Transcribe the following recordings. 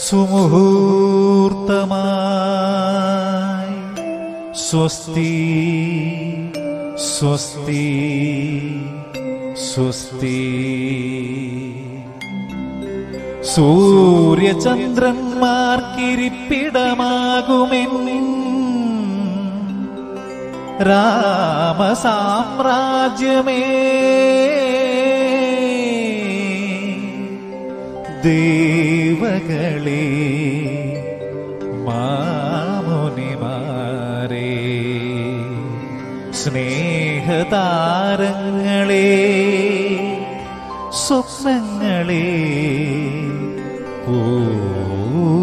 സുമുഹൂർത്തമായി. സ്വസ്തി സ്വസ്തി സ്വസ്തി. സൂര്യചന്ദ്രന്മാർക്കിരിപ്പിടമാകുമെന്നിൻ. രാമസാമ്രാജ്യമേ ദേവകളെ മാമുനിമാരെ സ്നേഹതാരങ്ങളെ സ്വപ്നങ്ങളെ പൂക്കളെ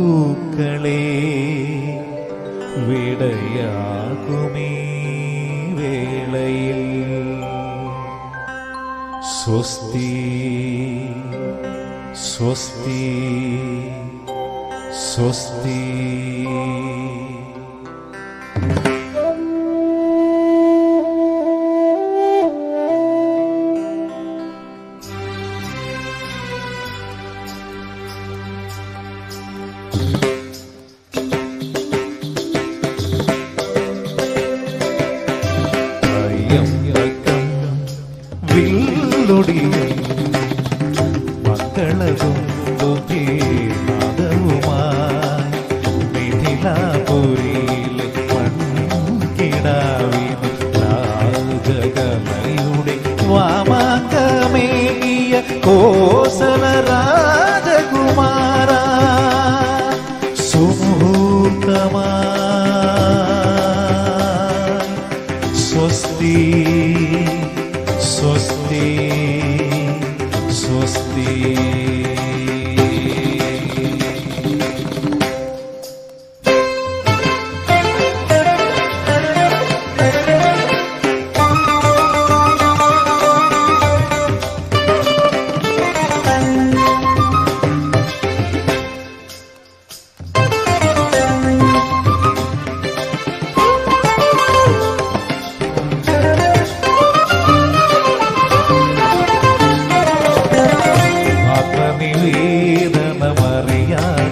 വിടയാകുമേ വേളയിൽ. സ്വസ്തി स्वस्ति स्वस्ति ൊടിയും വില്ലൊടിയും മക്കളകും ബുദ്ധിനാദവുമായി മിഥിലാപുരിയിലെ മൺകിടാവിന് രാജകലയുടെ വാമാങ്കമേകിയ കോസല രാജകുമാര സുമുഹൂർത്തമായി സ്വസ്തി സ്വസ്തി sleep.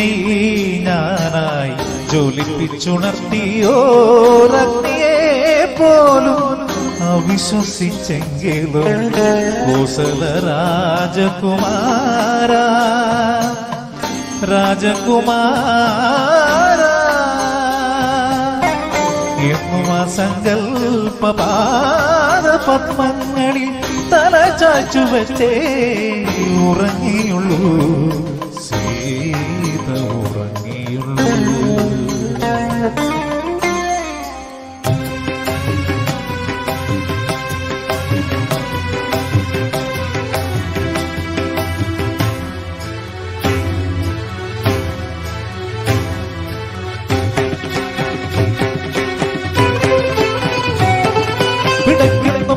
എന്നെ ഞാനായി ജ്വലിപ്പിച്ചുണർത്തിയോരഗ്നിയെ പോലും അവിശ്വസിച്ചെങ്കിലും കോസല രാജകുമാര. രാജകുമാര എന്നും പത്മങ്ങളിൽ തല ചാച്ചു വെച്ചേ ഉറങ്ങിയുള്ളൂ. സീത ഉറങ്ങിയുള്ളൂ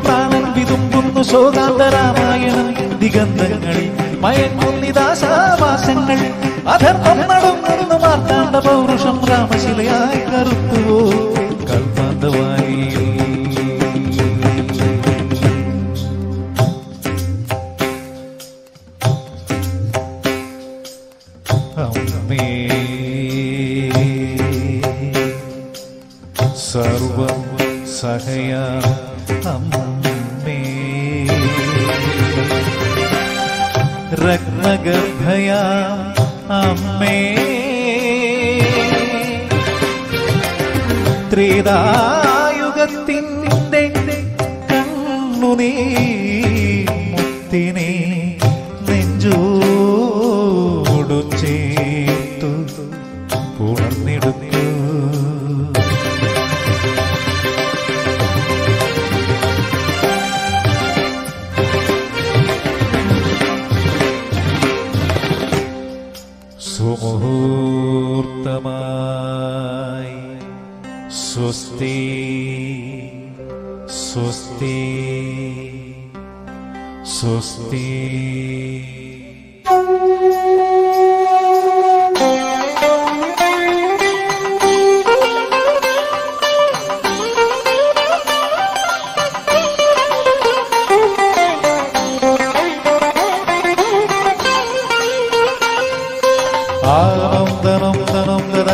പ്രാണൻ വിതുമ്പുന്നു ശോകാന്തരാമായണം ദിഗന്ധങ്ങളിൽ. മയങ്ങുന്നിതാശാവാസങ്ങൾ അധർമ്മം നടങ്ങുന്നു മാർത്താണ്ഡ പൗരുഷം രാമശിലയായി കറുത്തുവോ കൽപ്പാന്തവാരിയിൽ അമ്മേ സർവം സഹയ അമ്മേ അമ്മേ. ത്രിതായുഗത്തിന്റെ സ്വസ്തി സ്വസ്തി സ്വസ്തി ആനന്ദനം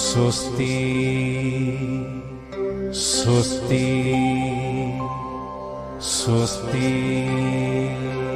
Susti, Susti, Susti. susti.